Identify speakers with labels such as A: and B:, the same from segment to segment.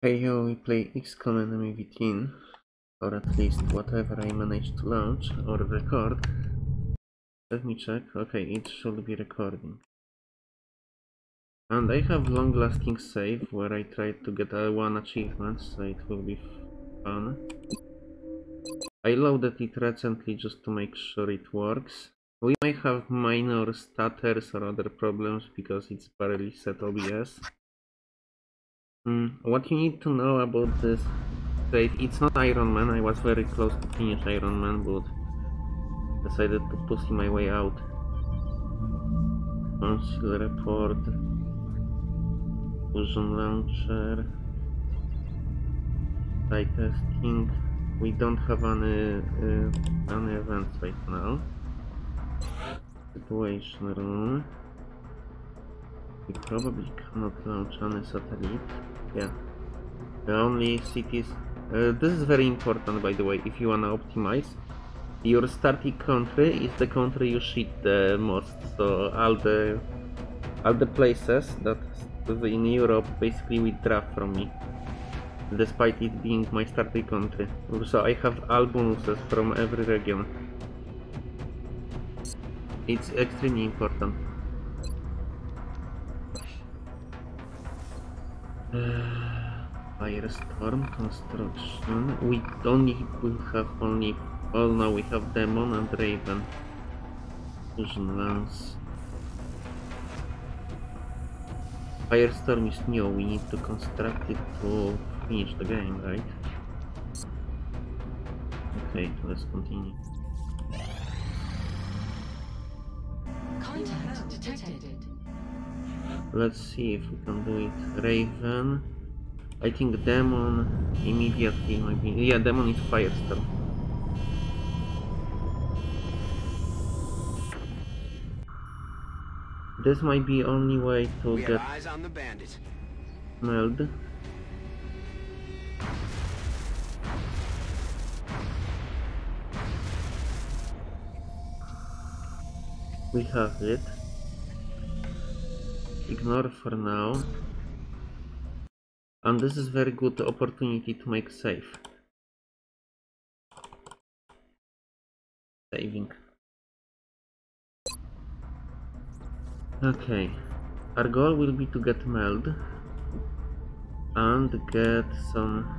A: Hey yo, we play XCOM Enemy Within, or at least whatever I managed to launch or record. Let me check. Okay, it should be recording. And I have long lasting save where I tried to get one achievement, so it will be fun. I loaded it recently just to make sure it works. We may have minor stutters or other problems because it's barely set OBS. Mm, what you need to know about this it's not Iron Man, I was very close to finish Iron Man, but decided to pussy my way out. Council report, fusion launcher, site testing. We don't have any, uh, any events right now. Situation room. We probably cannot launch any satellite. Yeah. The only cities... Uh, this is very important by the way, if you wanna optimize. Your starting country is the country you ship the most. So all the all the places that in Europe basically withdraw from me. Despite it being my starting country. So I have all bonuses from every region. It's extremely important. Э, Firestorm construction. We only will have only. Oh no, we have Demon and Raven. Fusion Lance. Firestorm is new. We need to construct it to finish the game, right? Okay, let's continue. Let's see if we can do it. Raven. I think Demon immediately might be. Yeah, Demon is Firestorm. This might be only way to
B: We
A: get
B: eyes on the bandit.
A: meld. We have it. Ignore for now. And this is very good opportunity to make save. Saving. Okay. Our goal will be to get meld and get some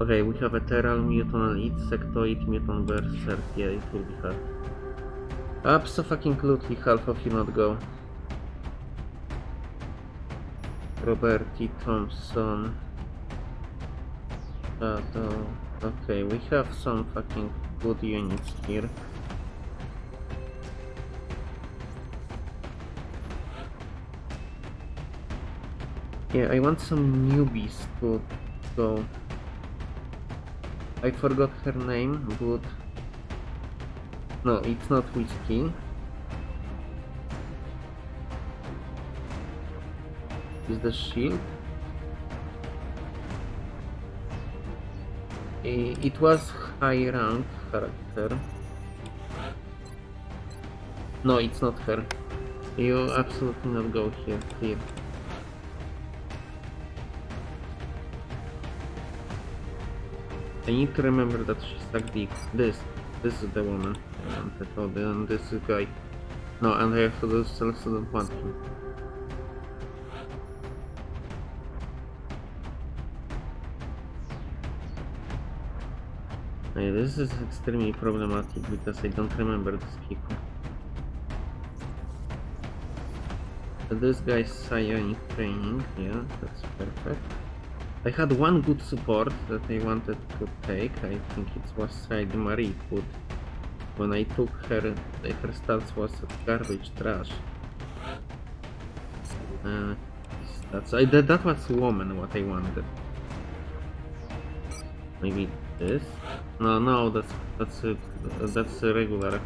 A: Okay, we have Ethereal, Mutant Elite, Sectoid, Mutant Berserk, yeah, it will be hard. Absolutely half of you not go. Roberti Thompson. Okay, we have some fucking good units here. Yeah, I want some newbies to go. I forgot her name, but... No, it's not Whiskey. Is the shield? Eh, It was high rank character. No, it's not her. You absolutely not go here, here. I need to remember that she's like this. This is the woman. Then this is guy. No, and I have to do still don't this is extremely problematic because I don't remember these people. But This guy's psionic training, yeah, that's perfect. I had one good support that I wanted to take, I think it was Side Marie, but when I took her, her stats was garbage trash. Uh, that's, I, that, that was woman what I wanted. Maybe this? No, no, that's that's a, that's regular.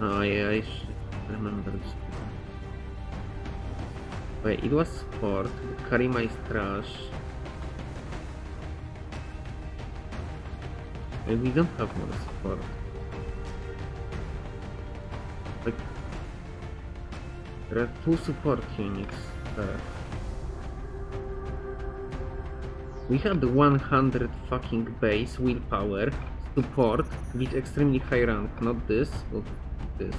A: Oh yeah, I should remember this. Wait, it was sport. Karima is trash. Wait, we don't have more sport. Like, there are two support units there. We had 100 fucking base, willpower, support with extremely high rank, not this, but this.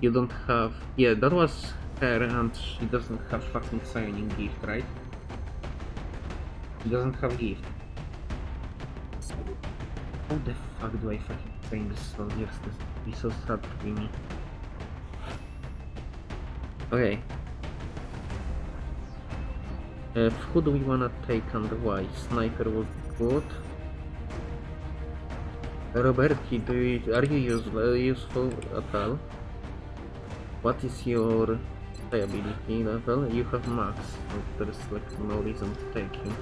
A: You don't have... Yeah, that was her and she doesn't have fucking psionic gift, right? She doesn't have gift. How the fuck do I fucking train this soldiers? This be so sad to me. Okay. Uh, who do we wanna take and why? Sniper was good. Roberti, do you, are you use, uh, useful at all? What is your ability level? You have max, there's like no reason to take you.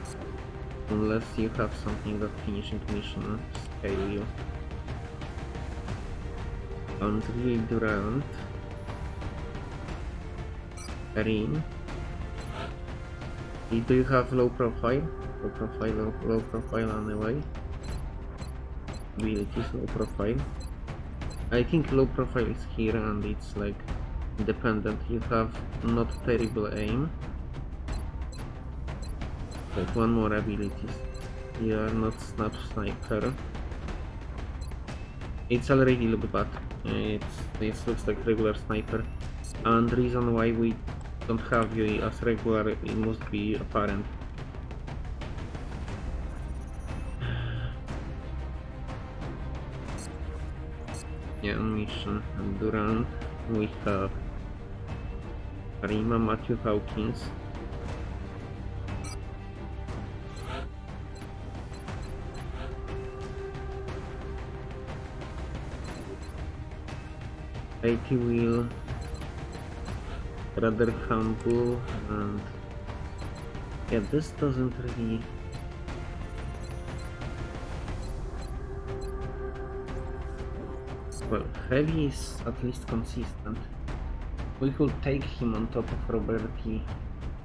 A: Unless you have something that finishing mission scale you. Andre Durant. Karim. Do you have low profile? Low profile, low, low profile anyway. Abilities, low profile. I think low profile is here and it's like independent. You have not terrible aim. Like one more abilities. You are not snap sniper. It's already look bad. It's it looks like regular sniper. And reason why we don't have you as regular it must be apparent. Yeah, mission Durant we have Rima Matthew Hawkins. IT wheel rather humble and yeah this doesn't really well heavy is at least consistent. We could take him on top of Roberti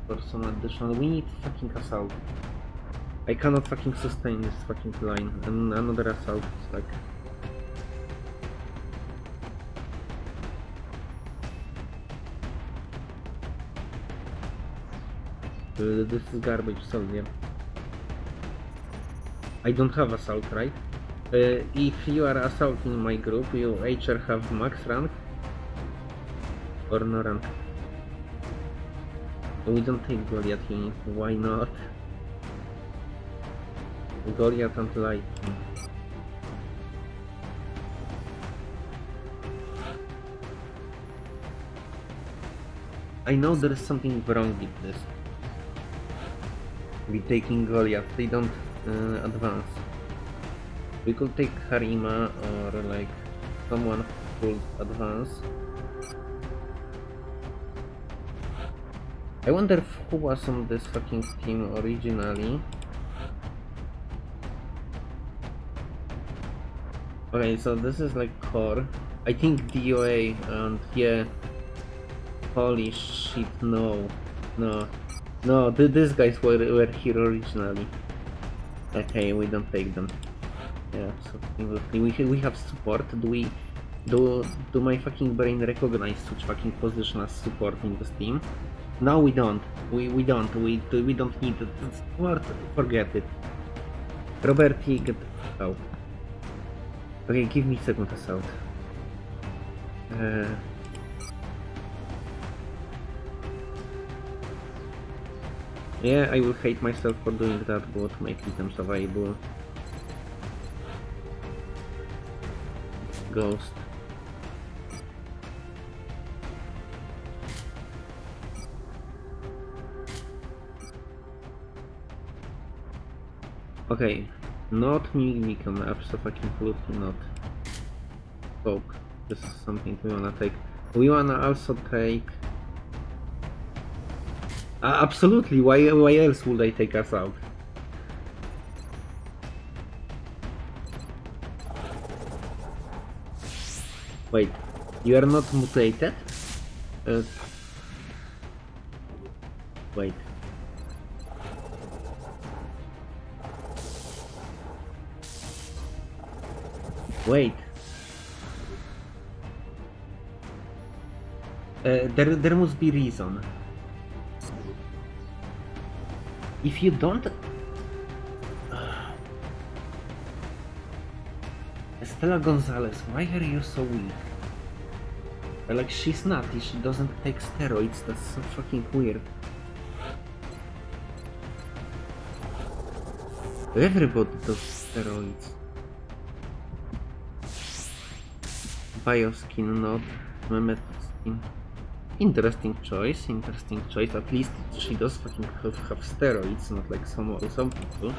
A: for some additional. We need fucking assault. I cannot fucking sustain this fucking line. And another assault is like this is garbage soldier. I don't have assault, right? Uh, if you are assault in my group, you HR have max rank or no rank. We don't take Goliath unit, why not? Goliath and Light. I know there is something wrong with this be taking Goliath, they don't uh, advance. We could take Harima or like someone who advance. I wonder who was on this fucking team originally. Okay, so this is like core. I think DOA and yeah. Holy shit, no. No, no, th these guys were, were here originally. Okay, we don't take them. Yeah, so we, we have support. Do we... Do, do my fucking brain recognize such fucking position as support in this team? No, we don't. We we don't. We we don't need it. Support. Forget it. Robert, get out. Okay, give me second assault. Uh, Yeah, I will hate myself for doing that, but make them survivable. Ghost. Okay, not Mimikon, absolutely not. Spoke. This is something we wanna take. We wanna also take uh, absolutely. Why? Why else would they take us out? Wait, you are not mutated? Uh, wait. Wait. Uh, there, there must be reason. If you don't... Uh, Estela Gonzalez, why are you so weak? Like, she's nutty, she doesn't take steroids, that's so fucking weird. Everybody does steroids. Bioskin, not Mimetic skin. Interesting choice, interesting choice. At least she does fucking have, have steroids, not like some, some people.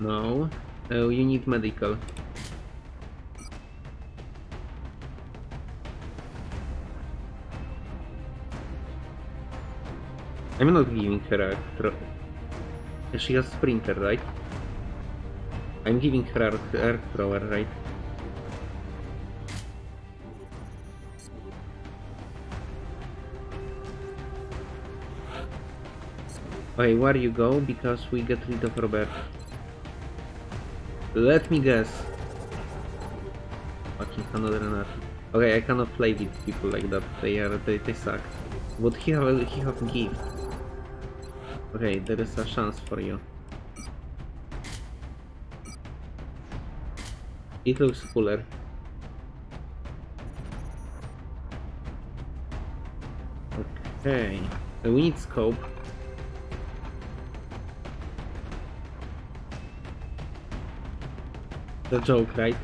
A: No. Oh, you need medical. I'm not giving her a She has sprinter, right? I'm giving her air thrower, right? Okay, where you go? Because we get rid of Robert. Let me guess. Fucking another enough. Okay, I cannot play with people like that. They are they, they suck. Would he have he have gift? Okay, there is a chance for you. It looks cooler. Okay, we need scope. The joke, right?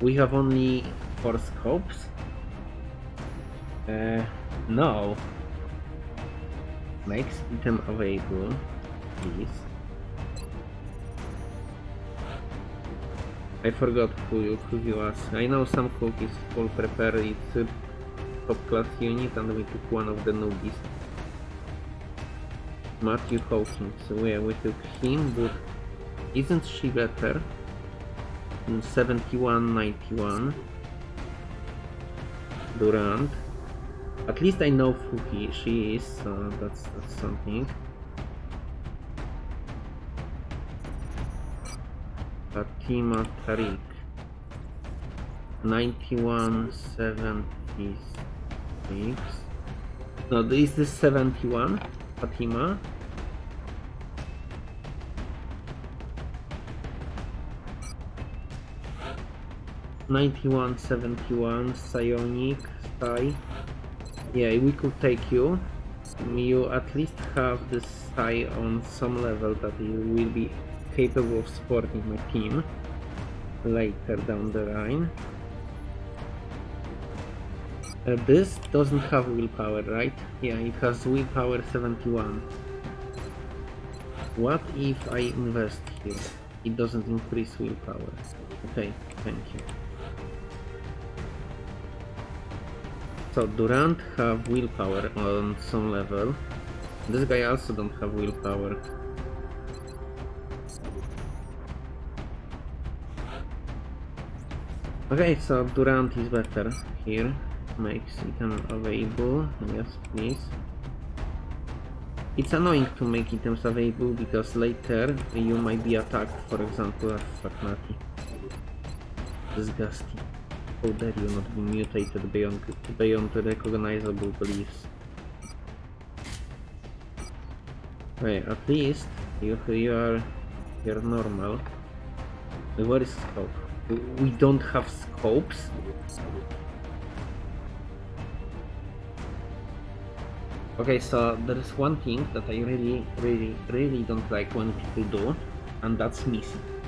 A: We have only four scopes? Uh, no. Makes item available, please. I forgot who you, who you was. I know some cookies full prepare it's a top class unit and we took one of the newbies. Matthew Hawkins, so we took him, but isn't she better? 71, 91. Durant. At least I know who he, she is, so that's, that's something. Fatima Tariq. 91, 76. No, is this 71? Fatima? Ninety-one, seventy-one, psionic, Sky. Yeah, we could take you. You at least have the Sky on some level that you will be capable of supporting my team later down the line. Uh, this doesn't have willpower, right? Yeah, it has willpower 71. What if I invest here? It doesn't increase willpower. Okay, thank you. So Durant have willpower on some level. This guy also don't have willpower. Okay, so Durant is better here. Makes item available. Yes, please. It's annoying to make items available because later you might be attacked, for example, Faknati. Disgusting. How dare you not be mutated beyond, beyond recognizable beliefs. Wait, at least you, you are you're normal. Where is scope? We don't have scopes? Okay, so there is one thing that I really, really, really don't like when people do, and that's missing.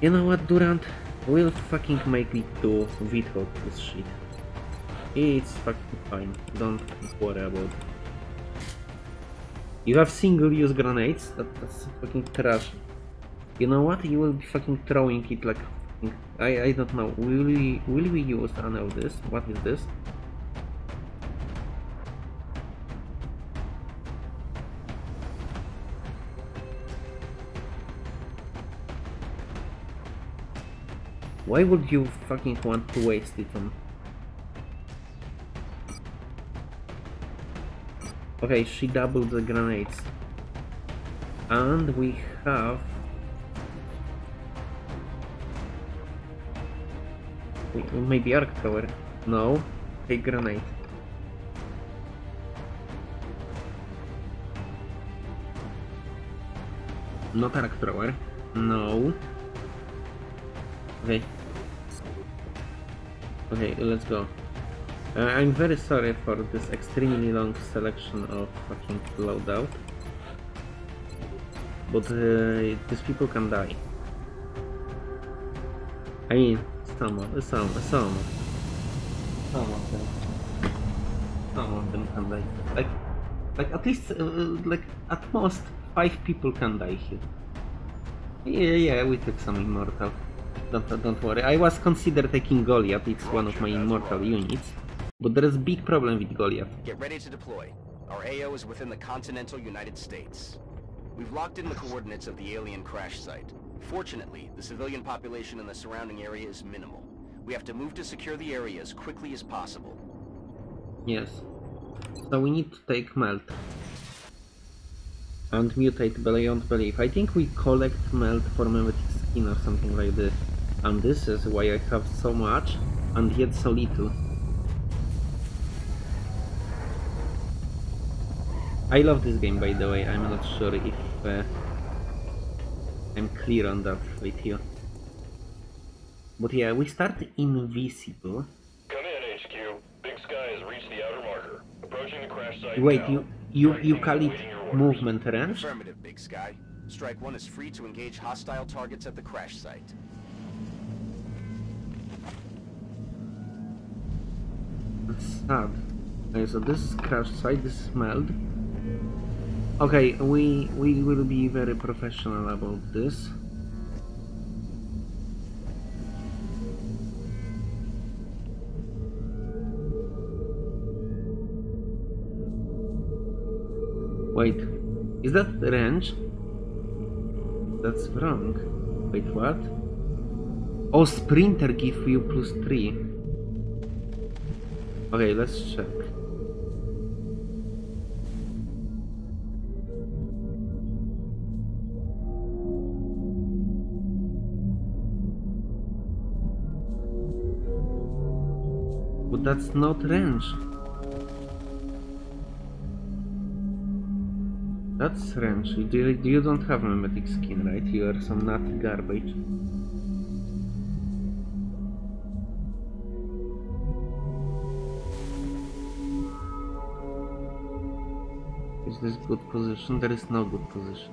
A: You know what, Durant? We'll fucking make it do Vidhog this shit. It's fucking fine, don't worry about it. You have single-use grenades? That, that's fucking trash. You know what? You will be fucking throwing it like I, I don't know. Will we will we use I know this? What is this? Why would you fucking want to waste it on Okay, she doubled the grenades. And we have... Maybe arc thrower. No. Take grenade. Not arc thrower. No. Okay. Okay, let's go. Uh, I'm very sorry for this extremely long selection of fucking loadout. But uh, these people can die. I mean, some some, some, some of them, some of them can die. Like, like at least, uh, like at most five people can die here. Yeah, yeah, we took some immortal. Don't, don't worry. I was considered taking Goliath. It's one of my immortal units. But there is big problem with Goliath.
C: Get ready to deploy. Our AO is within the continental United States. We've locked in the coordinates of the alien crash site. Fortunately, the civilian population in the surrounding area is minimal. We have to move to secure the area as quickly as possible.
A: Yes. So we need to take meld. And mutate beyond belief. I think we collect meld for everything 15 or something like this. And this is why I have so much and yet so little. I love this game by the way, I'm not sure if uh, I'm clear on that with you. But yeah, we start invisible.
B: Come in, HQ. Big Sky has reached the outer marker. Approaching the crash site
A: Wait,
B: now.
A: you, you, you call it movement range?
C: Affirmative, Big Sky. Strike 1 is free to engage hostile targets at the crash site.
A: That's sad. Okay, so this is crash site, is Meld. Okay, we we will be very professional about this. Wait, is that range? That's wrong. Wait, what? Oh, sprinter give you plus 3. Okay, let's check. But that's not range. That's strange. You, you don't have mimetic skin, right? You are some nutty garbage. Is this good position? There is no good position.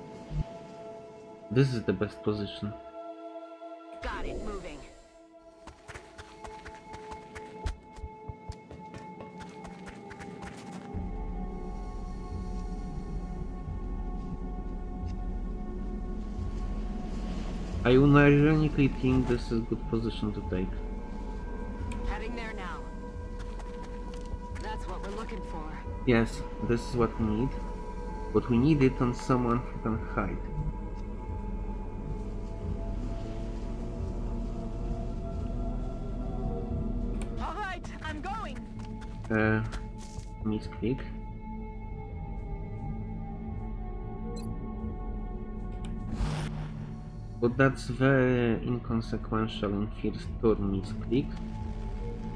A: This is the best position. I unironically think this is a good position to take.
D: Heading there now. That's what we're looking for.
A: Yes, this is what we need. But we need it on someone who can hide.
D: All right, I'm going.
A: Uh, misclick. But that's very inconsequential in first turn misclick.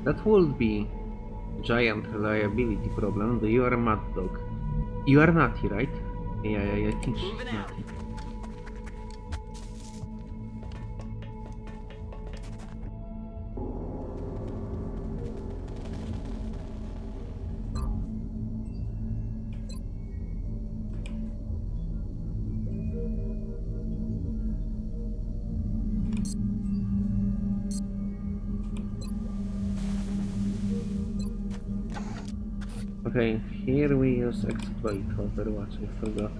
A: That would be a giant reliability problem, but you are a mad dog. You are nutty, right? Yeah, yeah, yeah, I think she's
D: Moving
A: Okay, here we use exploit Overwatch, I forgot.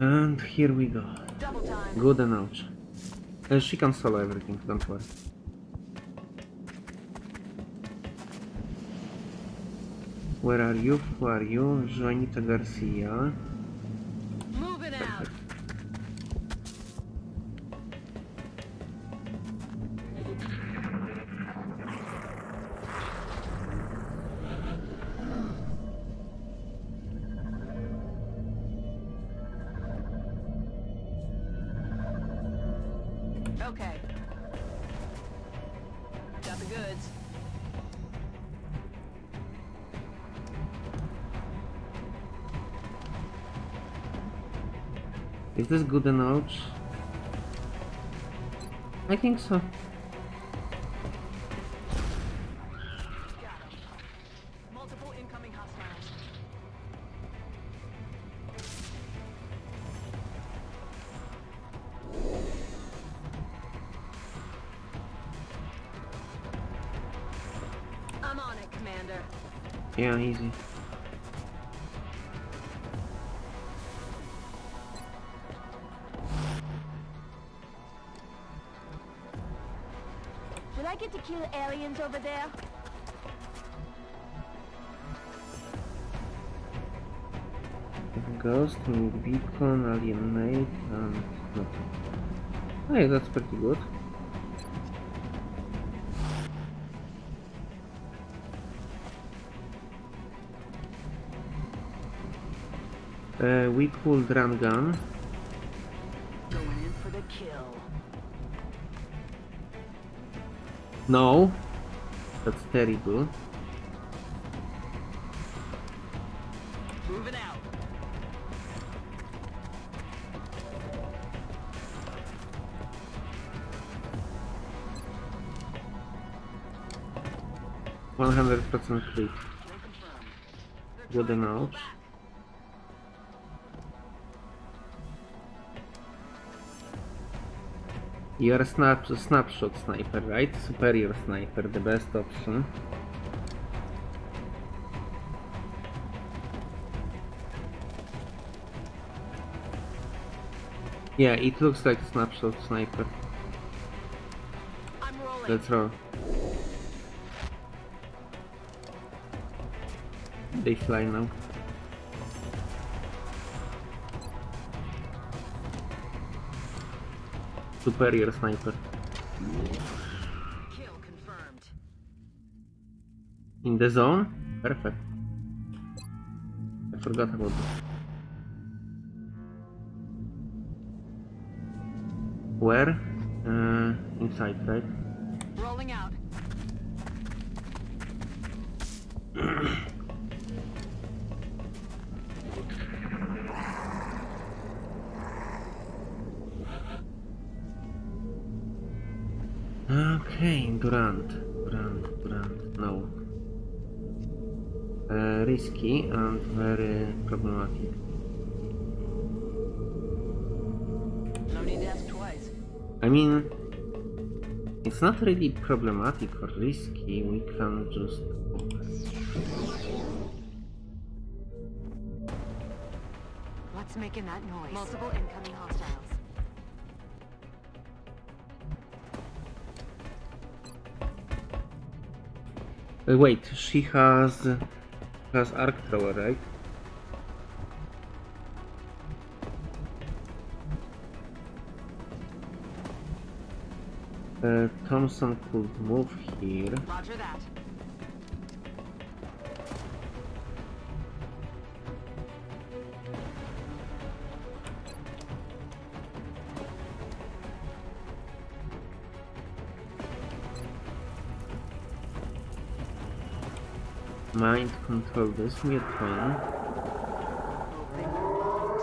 A: And here we go. Good enough. Uh, she can solo everything, don't worry. Where are you? Who are you? Juanita Garcia. Is this good enough? I think so.
E: I get to kill aliens over there?
A: Ghost, move beacon, alienate, and nothing. Hey, that's pretty good. Uh, we could run gun. No, that's terrible.
C: Moving out.
A: One hundred percent crit. Good enough. You're a snap snapshot sniper, right? Superior sniper, the best option. Yeah, it looks like snapshot sniper.
D: I'm rolling.
A: That's wrong. They fly now. Superior sniper.
D: Kill confirmed.
A: In the zone? Perfect. I forgot about this. Where? Uh, inside, right?
D: Rolling out.
A: Okay, Durant. Durant, Durant, no. Uh, risky and very problematic.
D: No need to ask twice.
A: I mean, it's not really problematic or risky, we can just...
D: What's making that noise? Multiple incoming hostiles.
A: Uh, wait, she has... has arc thrower, right? Uh, Thompson could move here.
D: Roger that.
A: Control this.
D: Open vault.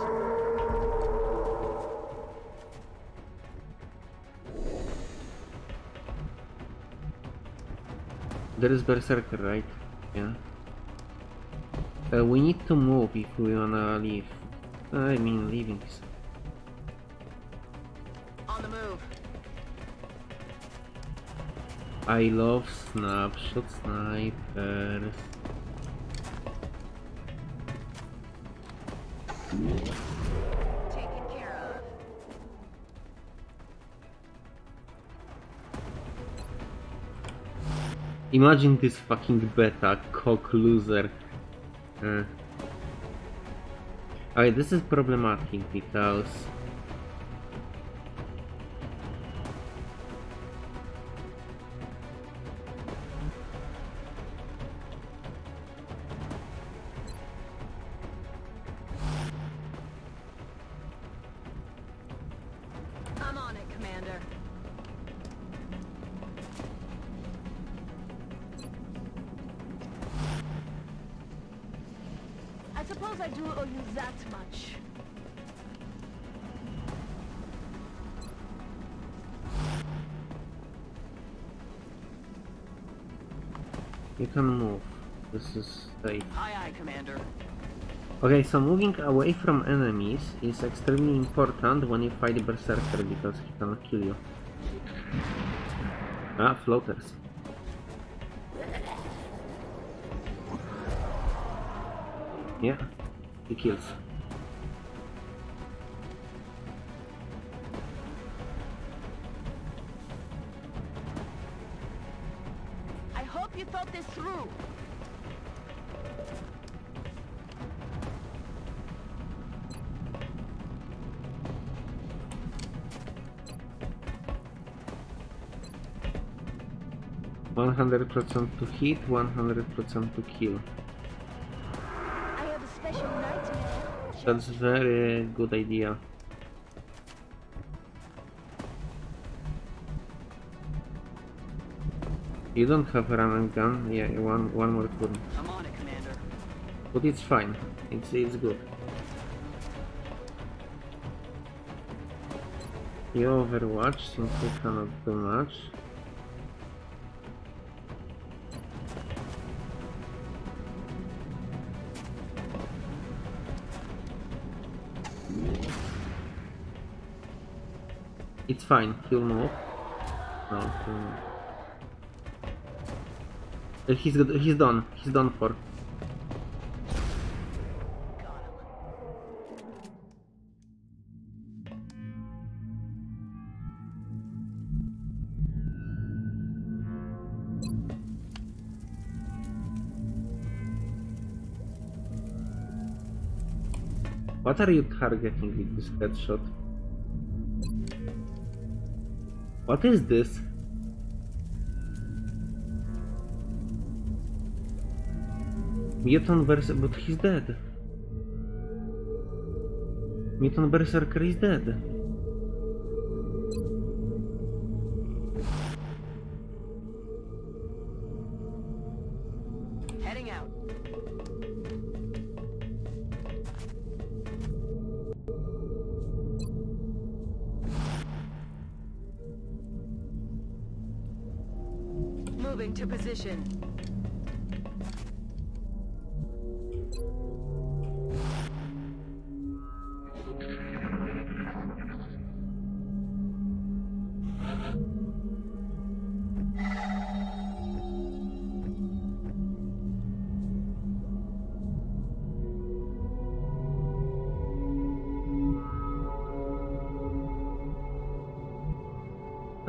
A: There is Berserker, right? Yeah. Uh, we need to move if we wanna leave. I mean, leaving is...
D: On the move.
A: I love snapshot snipers. Imagine this fucking beta cock loser. Uh. Okay, this is problematic because Okay, so moving away from enemies is extremely important when you fight Berserker because he cannot kill you. Ah, floaters. Yeah, he kills. 100% to hit, 100% to kill. That's very good idea. You don't have a ramen gun? Yeah, one one more
E: could. On it, Commander.
A: But it's fine. It's it's good. You overwatch since we cannot do much. Fine, he'll move. No. Uh, He's he's done. He's done for. What are you targeting with this headshot? What is this? Mutant Berserker, but he's dead. Mutant Berserker is dead.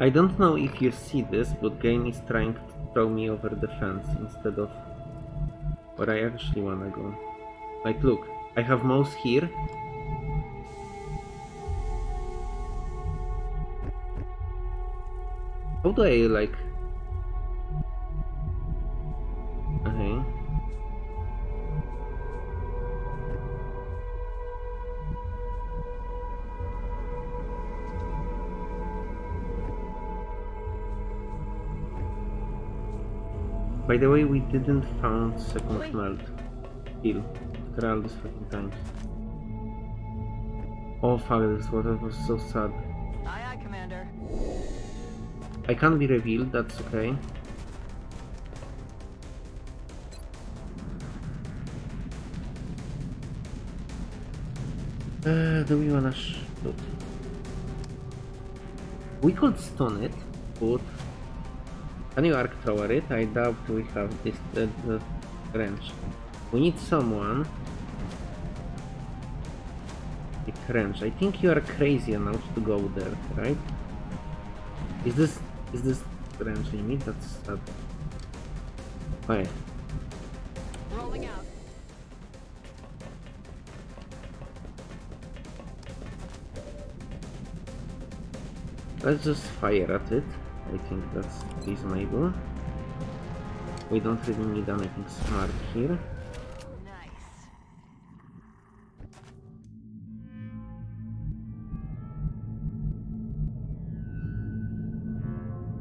A: I don't know if you see this, but game is trying to throw me over the fence instead of where I actually wanna go. Like, look, I have mouse here. How do I, like... By the way, we didn't found second
E: Wait.
A: meld. Still. After all these fucking times. Oh fuck, this water was so sad.
E: Aye, aye, Commander.
A: I can't be revealed, that's okay. Uh, do we wanna shoot? We could stun it, but can you arc thrower it? I doubt we have this uh, the wrench. We need someone. With wrench. I think you are crazy enough to go there, right? Is this is this range limit? That's sad. Okay.
E: Rolling out.
A: Let's just fire at it. I think that's reasonable. We don't really need anything smart here.
E: Nice.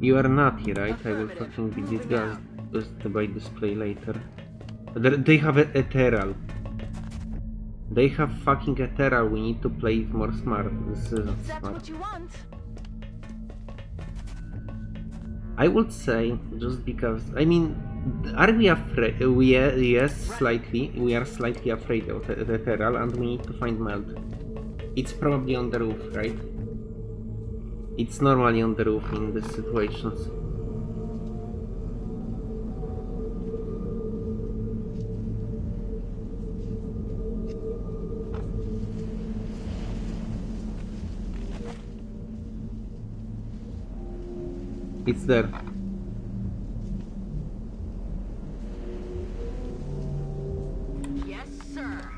A: You are not here, right? I will fucking be disgusted by display later. They have a ethereal. They have fucking Ethereal, we need to play it more smart. This
E: that's
A: smart.
E: what you want.
A: I would say just because I mean, are we afraid? We are, yes, slightly. We are slightly afraid of the, the and we need to find Meld. It's probably on the roof, right? It's normally on the roof in these situations. It's there.
D: Yes, sir.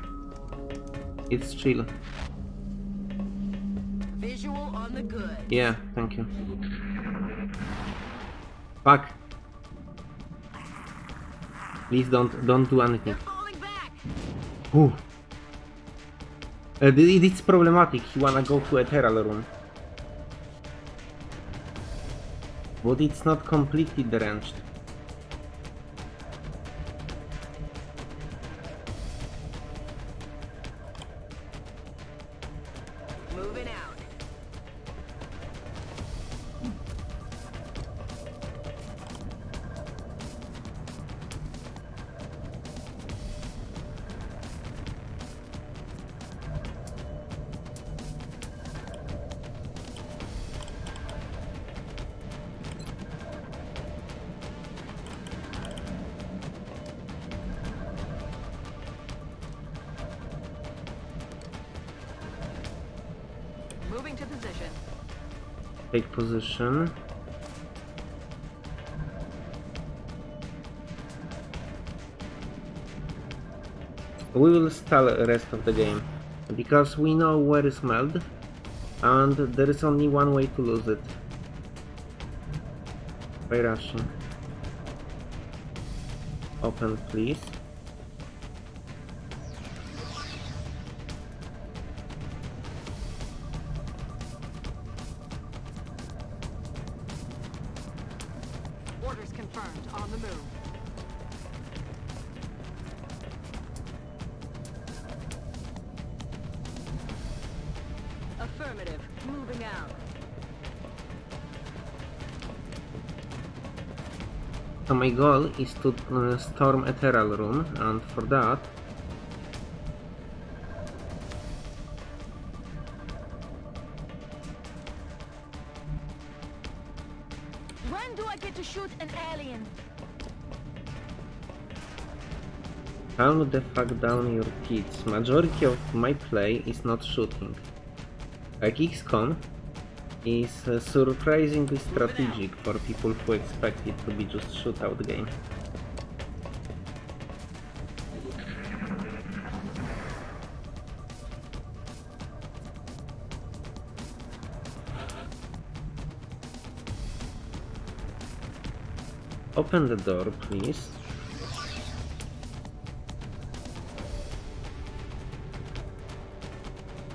A: It's chill.
D: Visual on the good.
A: Yeah, thank you. Fuck. Please don't don't do anything.
D: Falling back.
A: Ooh. Uh, it's problematic. You wanna go to a Ethereal room. But it's not completely drenched.
D: Moving to position.
A: Take position. We will stall the rest of the game because we know where is Meld and there is only one way to lose it. By rushing. Open please. Goal is to uh, storm Ethereal room and for that
E: When do I get to shoot an alien?
A: Calm the fuck down your tits. Majority of my play is not shooting. Like XCOM is surprisingly strategic for people who expect it to be just shootout game. Open the door, please.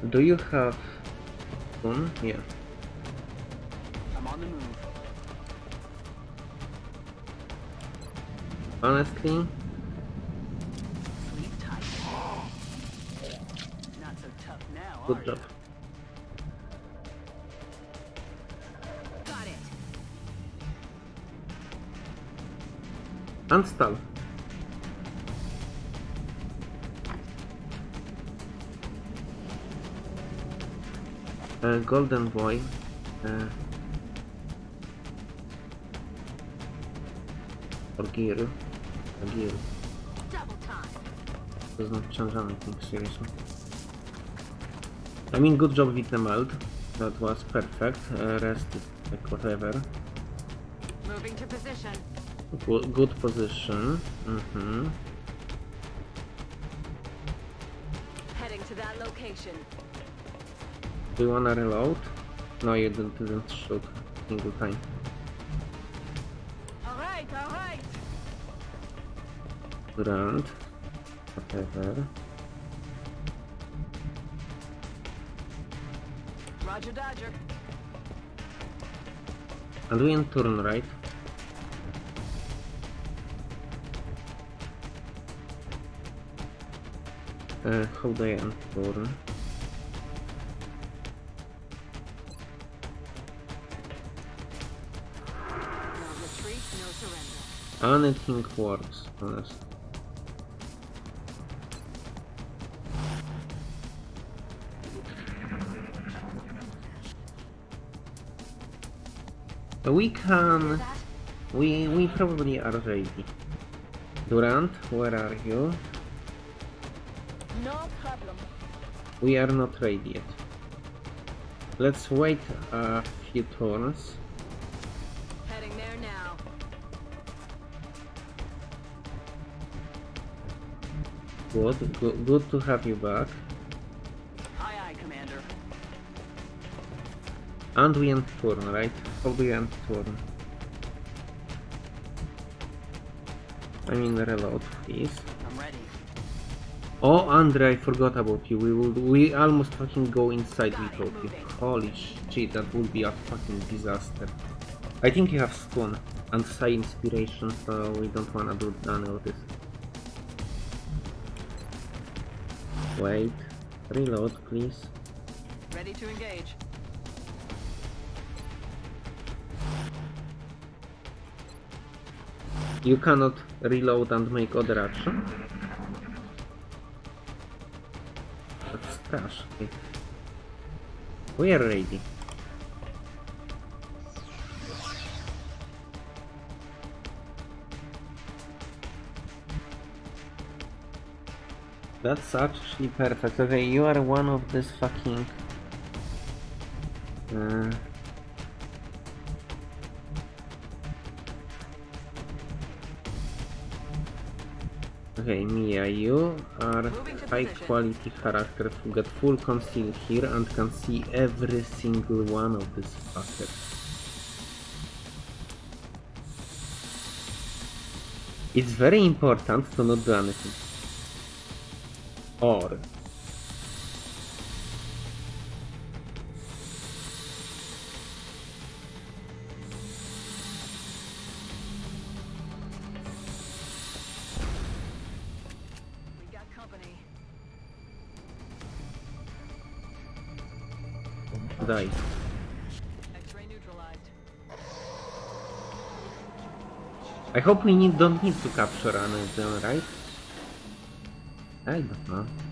A: Do you have one? Yeah.
C: I'm on the move.
A: Honestly,
C: Sleep tight. Not so tough now,
A: good job.
D: Got it.
A: Unstall. Uh, golden boy. Uh, or gear. A gear. Does not change anything, seriously. I mean, good job with the meld. That was perfect. Uh, rest is like whatever.
D: Moving to position.
A: Good, good position. Mm-hmm.
E: Heading to that location.
A: Do you wanna reload? No, you didn't, didn't shoot single time. Grand. Whatever.
D: Roger Dodger.
A: And we in turn, right? Uh, hold on, Gordon.
D: No retreat, no surrender.
A: Anything works, honest. We can... We, we probably are ready. Durant, where are you?
E: No problem.
A: We are not ready yet. Let's wait a few turns.
D: Heading there now.
A: Good, good, good to have you back. And we end turn, right? We end turn? I mean reload, please.
D: I'm ready.
A: Oh, Andre, I forgot about you. We will. We almost fucking go inside without you. Holy shit, that would be a fucking disaster. I think you have stun and psi inspiration, so we don't wanna do none of this. Wait, reload, please.
D: Ready to engage.
A: You cannot reload and make other action. That's trash. We are ready. That's actually perfect. Okay, you are one of this fucking... Uh, Okay, Mia, you are high quality character who get full conceal here and can see every single one of these fuckers. It's very important to not do anything. Or die. I hope we need, don't need to capture anything, right? I don't know.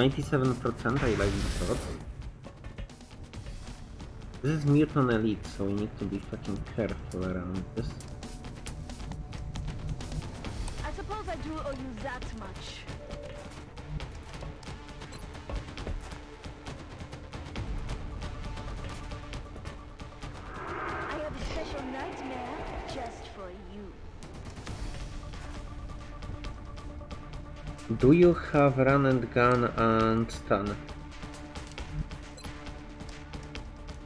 A: 97% I like this sword. This is Muton Elite, so we need to be fucking careful around this.
E: Do you have
A: run and gun and stun?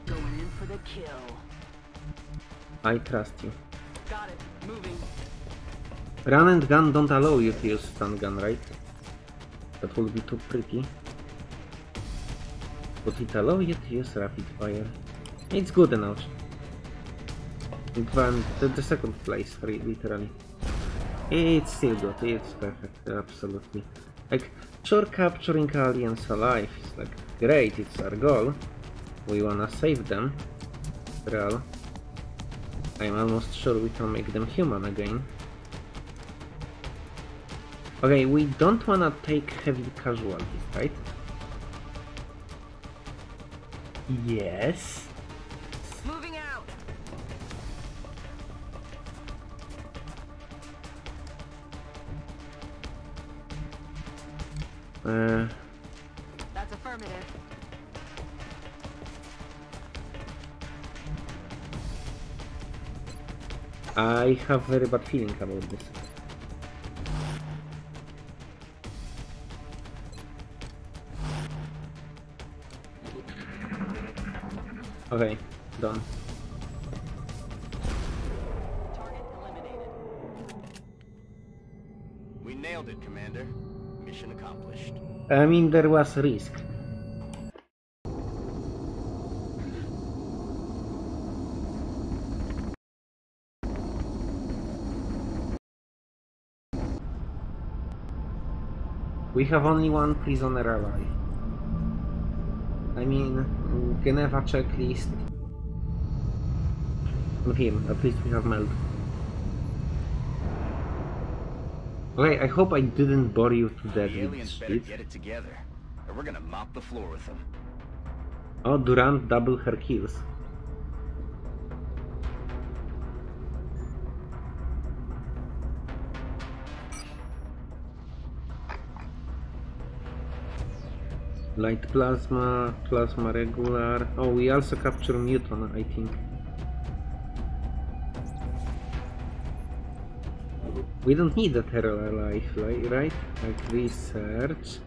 D: Going in for the kill.
A: I trust you.
D: Got it. Moving.
A: Run and gun don't allow you to use stun gun, right? That would be too pretty. But it allow you to use rapid fire? It's good enough. It won the, the second place, literally. It's still good, it's perfect, absolutely. Like, sure capturing aliens alive is like, great, it's our goal. We wanna save them. Real. I'm almost sure we can make them human again. Okay, we don't wanna take heavy casualties, right? Yes. have very bad feeling about this. Okay, done.
C: We
D: nailed it,
C: Commander. Mission accomplished.
A: I mean, there was risk. We have only one prisoner alive. I mean, Geneva checklist. On him, at least we have Meld. Okay, I hope I didn't bore you to death
C: The
A: with
C: aliens
A: this
C: better
A: shit.
C: get it together, or we're gonna mop the floor with them.
A: Oh, Durant double her kills. Light plasma, plasma regular. Oh, we also capture Muton, I think. We don't need a Terror life, li- right? Like research.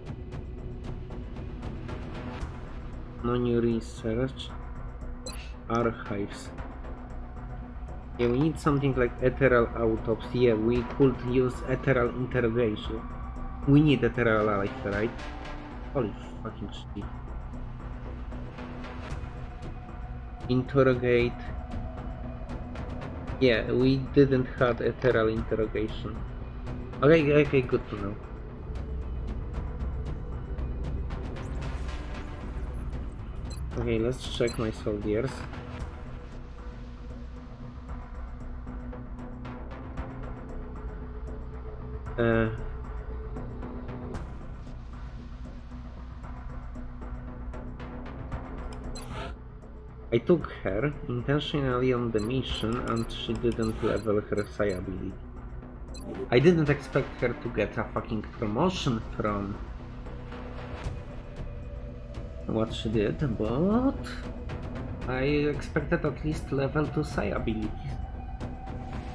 A: No new research. Archives. Yeah, we need something like ethereal autopsy. Yeah, we could use ethereal interrogation. We need ethereal life, right? Holy fucking shit. Interrogate. Yeah, we didn't have ethereal interrogation. Okay, okay, good to know. Okay, let's check my soldiers. Uh, I took her intentionally on the mission and she didn't level her psi ability. I didn't expect her to get a fucking promotion from what she did, but I expected at least level 2 psi abilities.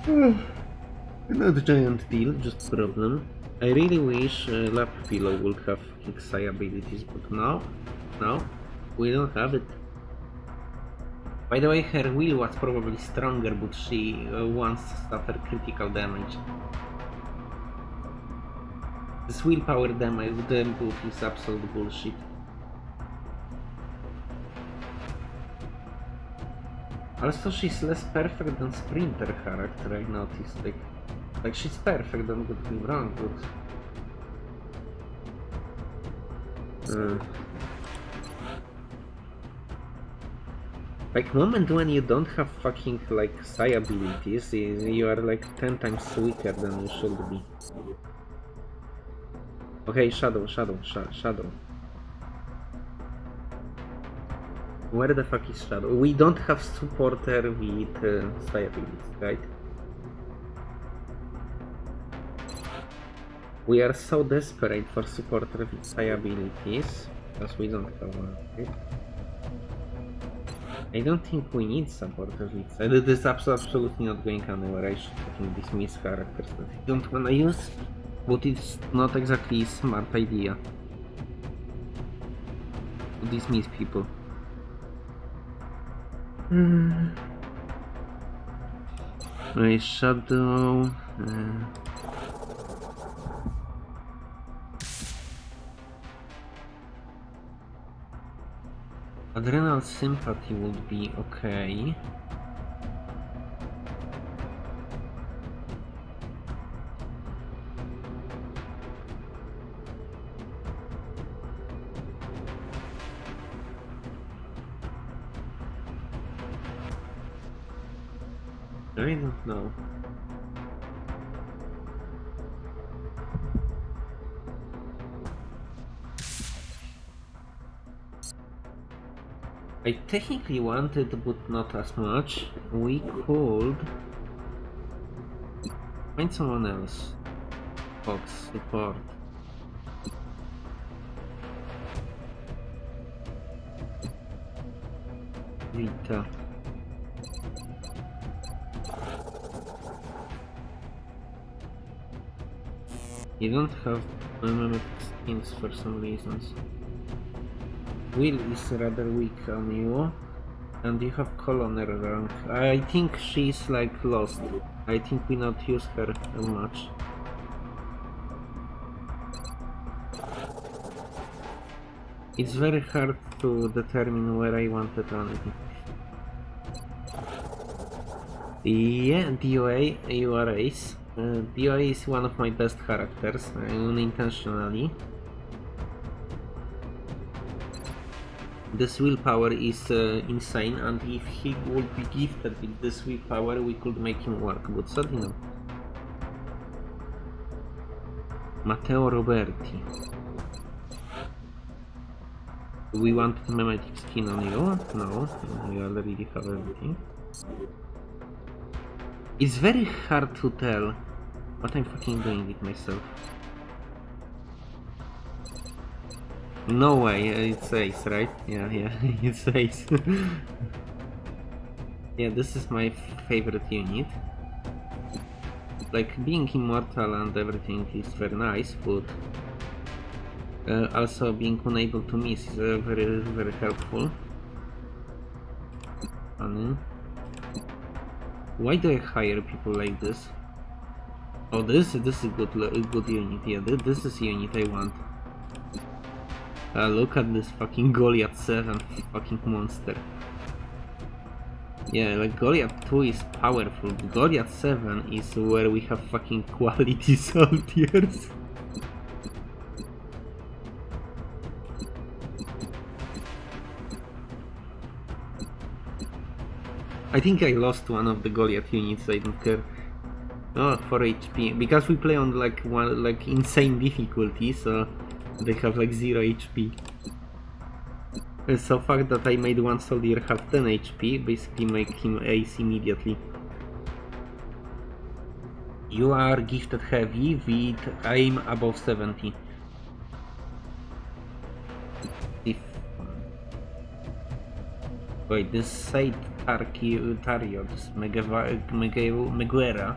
A: Not giant deal, just problem. I really wish uh, Pillow would have psi abilities, but now, now, we don't have it. By the way, her will was probably stronger, but she uh, once suffered critical damage. This willpower damage, the buff is absolute bullshit. Also, she's less perfect than Sprinter character, I noticed. Like, like she's perfect, don't get me wrong, but... Uh, like, moment when you don't have fucking, like, psi abilities, you are like 10 times weaker than you should be. Okay, Shadow, Shadow, Sha Shadow. Where the fuck is Shadow? We don't have supporter with uh, psi abilities, right? We are so desperate for supporter with psi abilities, because we don't have one. right? I don't think we need supporters psi. This is abso- absolutely not going anywhere. I should fucking dismiss characters that I don't wanna use, but it's not exactly a smart idea. To dismiss people. Hmm. My shadow. Uh... Adrenal sympathy would be okay. Technically wanted, but not as much. We could find someone else. Fox support. Vita. You don't have mimetic skins for some reasons. Will is rather weak on you. And you have colonel rank. I think she's like lost. I think we not use her much. It's very hard to determine where I want it on it. Yeah, DOA, you are ace. Uh, DOA is one of my best characters, uh, unintentionally. This willpower is uh, insane, and if he would be gifted with this willpower, we could make him work, but sadly no. Matteo Roberti. Do we want mimetic skin on you? No, you already have everything. It's very hard to tell what I'm fucking doing with myself. No way, uh, it's Ace, right? Yeah, yeah, it's Ace. yeah, this is my favorite unit. Like, being immortal and everything is very nice, but uh, also being unable to miss is uh, very, very helpful. Funny. Why do I hire people like this? Oh, this this is good good unit. Yeah, this is unit I want. Uh, look at this fucking Goliath 7 fucking monster. Yeah, like Goliath 2 is powerful. Goliath 7 is where we have fucking quality soldiers. I think I lost one of the Goliath units, I don't care. Oh, 4 HP. Because we play on like one like insane difficulty, so they have like 0 HP. So fact that I made one soldier have 10 HP basically make him ace immediately. You are gifted heavy with aim above 70. If... Wait, this side Tarki, Tario, this Meguera,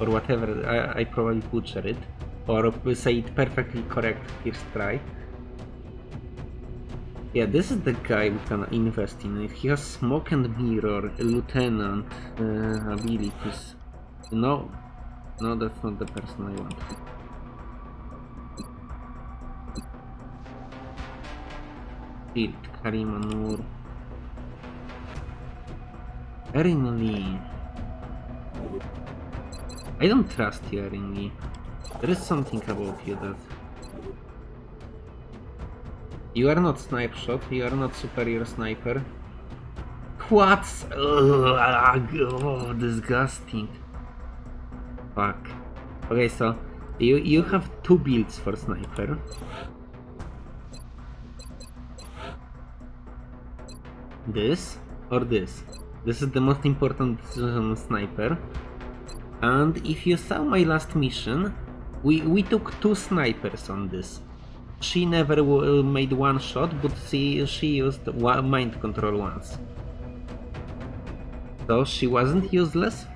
A: or whatever, I, I probably butchered it, or say it perfectly correct first try. Yeah, this is the guy we can invest in. He has smoke and mirror, lieutenant uh, abilities. No, no, that's not the person I want. Tilt, Karima Noor. Erin Lee. I don't trust you, Erin Lee. There is something about you that... You are not snipe shot, you are not superior sniper. Quads! Ugh, oh, disgusting. Fuck. Okay, so you you have two builds for sniper. This or this? This is the most important decision on sniper. And if you saw my last mission, we, we took two snipers on this. She never made one shot, but she, she used one mind control once. So she wasn't useless,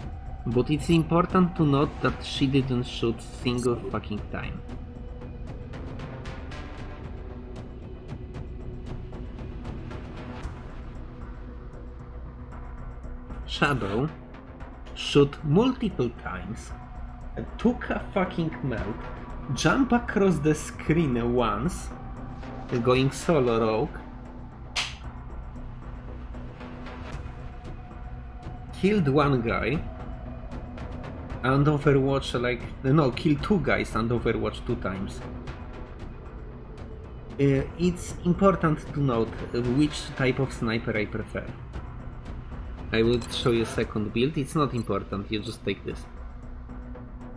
A: but it's important to note that she didn't shoot single fucking time. Shadow shoot multiple times, took a fucking meld, jump across the screen once, going solo rogue, killed one guy, and Overwatch like no, kill two guys and Overwatch two times. Uh, it's important to note which type of sniper I prefer. I will show you a second build, it's not important, you just take this.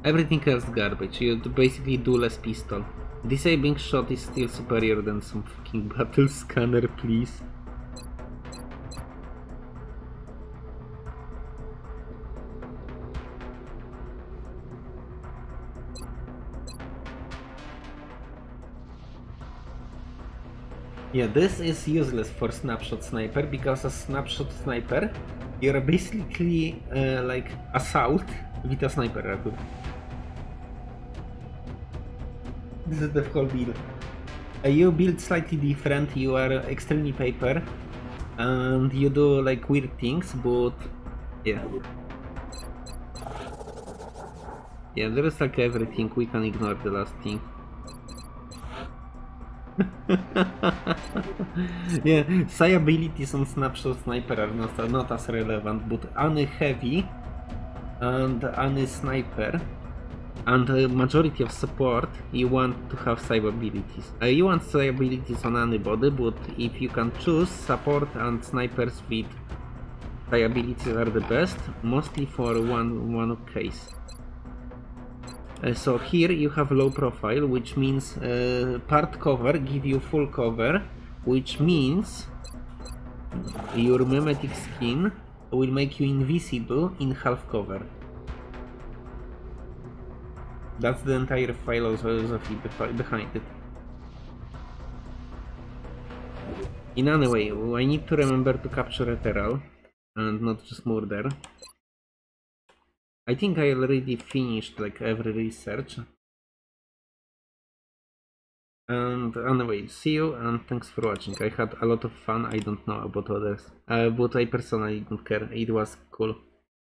A: Everything else garbage, you basically do less pistol. Disabling shot is still superior than some fucking battle scanner, please. Yeah, this is useless for snapshot sniper because a snapshot sniper you're basically uh, like assault with a sniper rifle. This is the whole build. Uh, you build slightly different, you are extremely paper, and you do like weird things, but yeah. Yeah, there is like everything, we can ignore the last thing. yeah, psi abilities on snapshot sniper are not, not as relevant, but any heavy and any sniper and uh, majority of support you want to have psi abilities. Uh, you want psi abilities on anybody, but if you can choose support and snipers with psi abilities are the best, mostly for one one case. Uh, so here you have low profile, which means uh, part cover give you full cover, which means your mimetic skin will make you invisible in half cover. That's the entire philosophy behi- behind it. In any way, I need to remember to capture Ethereal and not just murder. I think I already finished like every research. And anyway, see you and thanks for watching. I had a lot of fun. I don't know about others, uh, but I personally don't care. It was cool.